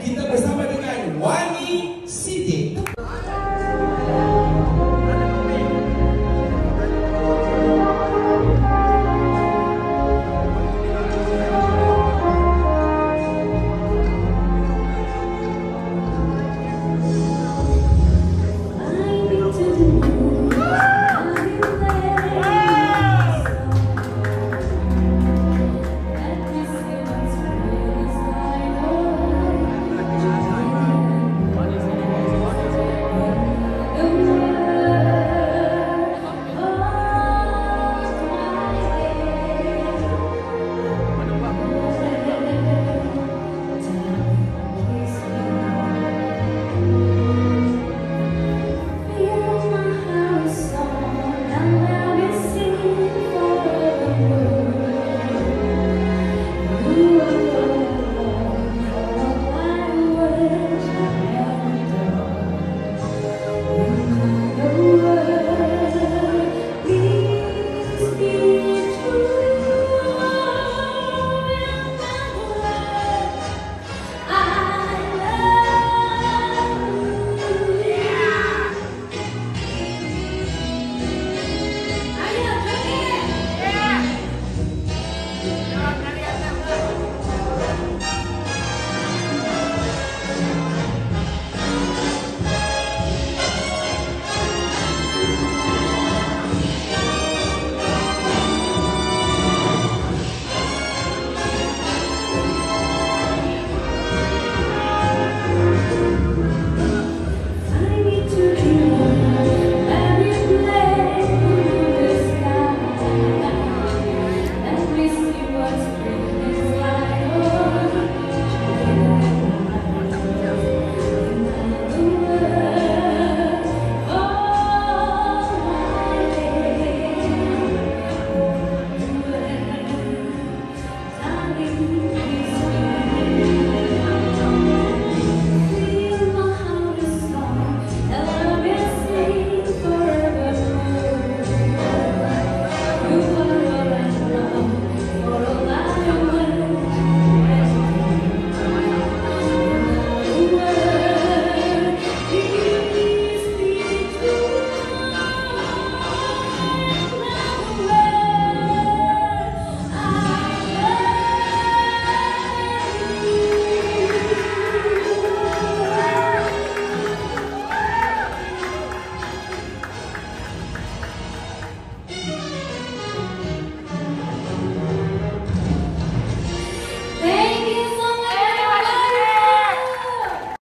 Kita